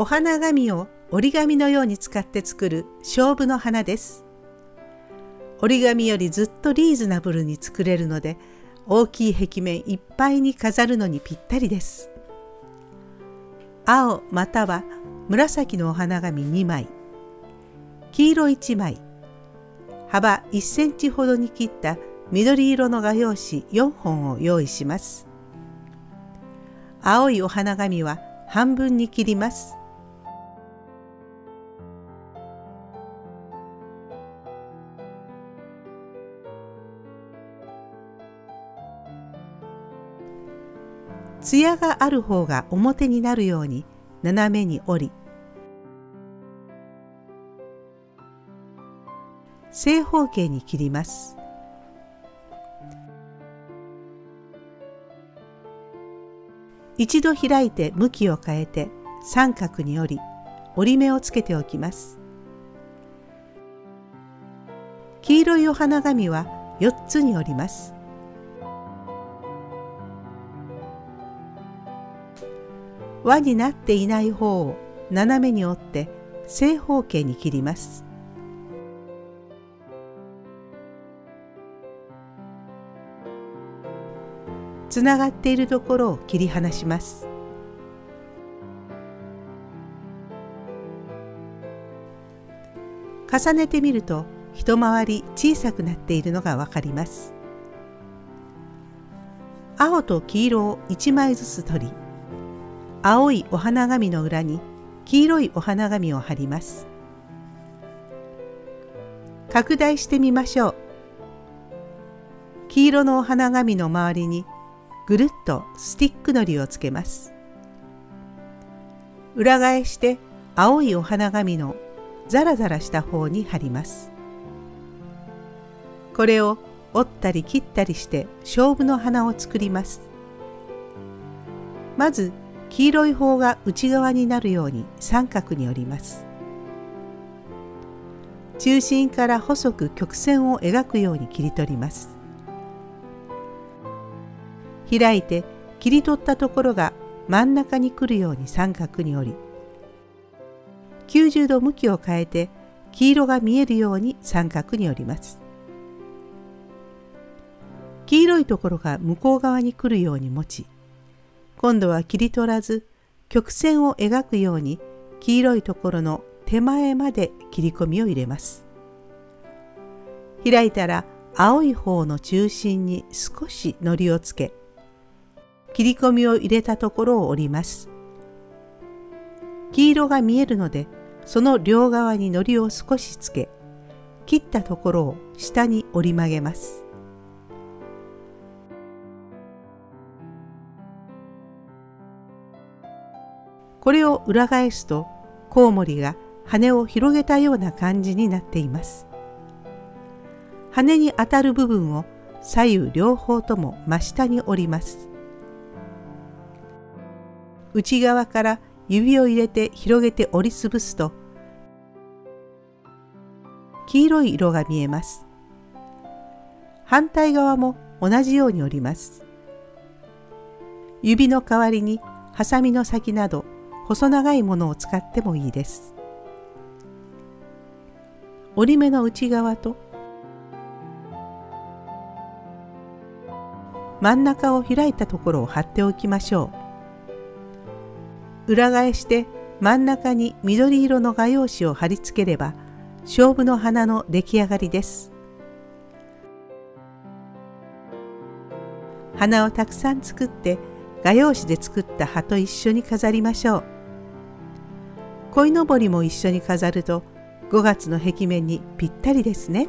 お花紙を折り紙のように使って作る勝負の花です。折り紙よりずっとリーズナブルに作れるので大きい壁面いっぱいに飾るのにぴったりです。青または紫のお花紙2枚黄色1枚幅1センチほどに切った緑色の画用紙4本を用意します。青いお花紙は半分に切ります。艶がある方が表になるように斜めに折り正方形に切ります。一度開いて向きを変えて三角に折り折り目をつけておきます。黄色いお花紙は4つに折ります。輪になっていない方を斜めに折って正方形に切ります。つながっているところを切り離します。重ねてみると一回り小さくなっているのがわかります。青と黄色を1枚ずつ取り青いお花紙の裏に黄色いお花紙を貼ります。拡大してみましょう。黄色のお花紙の周りにぐるっとスティックのりをつけます。裏返して青いお花紙のザラザラした方に貼ります。これを折ったり切ったりして勝負の花を作ります。まず黄色い方が内側になるように三角に折ります。中心から細く曲線を描くように切り取ります。開いて切り取ったところが真ん中に来るように三角に折り90度向きを変えて黄色が見えるように三角に折ります。黄色いところが向こう側に来るように持ち今度は切り取らず曲線を描くように黄色いところの手前まで切り込みを入れます。開いたら青い方の中心に少し糊をつけ切り込みを入れたところを折ります。黄色が見えるのでその両側に糊を少しつけ切ったところを下に折り曲げます。これを裏返すとコウモリが羽を広げたような感じになっています。羽に当たる部分を左右両方とも真下に折ります。内側から指を入れて広げて折りつぶすと黄色い色が見えます。反対側も同じように折ります。指の代わりにハサミの先など細長いものを使ってもいいです。折り目の内側と真ん中を開いたところを貼っておきましょう。裏返して真ん中に緑色の画用紙を貼り付ければ勝負の花の出来上がりです。花をたくさん作って画用紙で作った葉と一緒に飾りましょう。鯉のぼりも一緒に飾ると5月の壁面にぴったりですね。